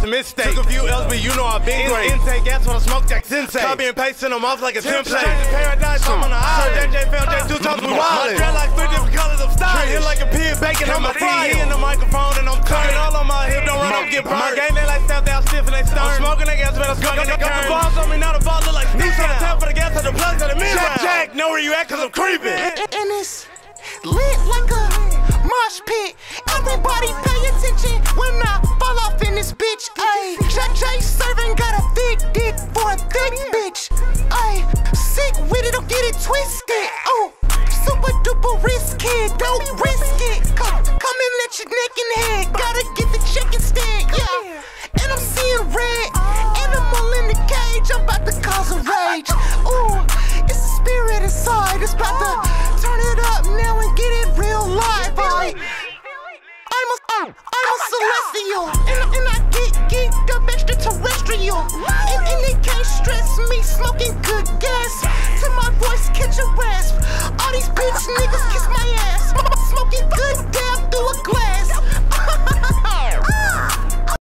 steak. Took a few L's, but you know I've been great. Intake gas when I smoke Jack Sensei. Copy and pasting them off like a template. Paradise, I'm on the island. JJ found J two times we wildin'. My dread like three different colors of style. Hit like a pig bacon, I'm a fryer. in the microphone and I'm turning all on my hip. Don't run up, get burned. My game they like step down stiff and they stern. I'm smoking that gas, man, I'm smoking that Got the balls on me, now the ball look like Steve. Trying to tap for the gas at the plugs at the mid Jack, Jack, know where you at, cause I'm creeping. And it's lit like a J serving got a thick dick for a thick bitch. Ayy, sick with it, don't get it twisted. Oh, super duper risky, don't risk it. Come, come and let your neck and head. Gotta get the chicken stick, yeah. And I'm seeing red, animal in the cage. I'm about to cause a rage. Ooh, it's a spirit inside. It's about to turn it up now and get it real live. I'm a, I'm, I'm a oh celestial, extraterrestrial, and, and they can't stress me smoking good gas. To my voice, catch a rasp. All these bitch niggas kiss my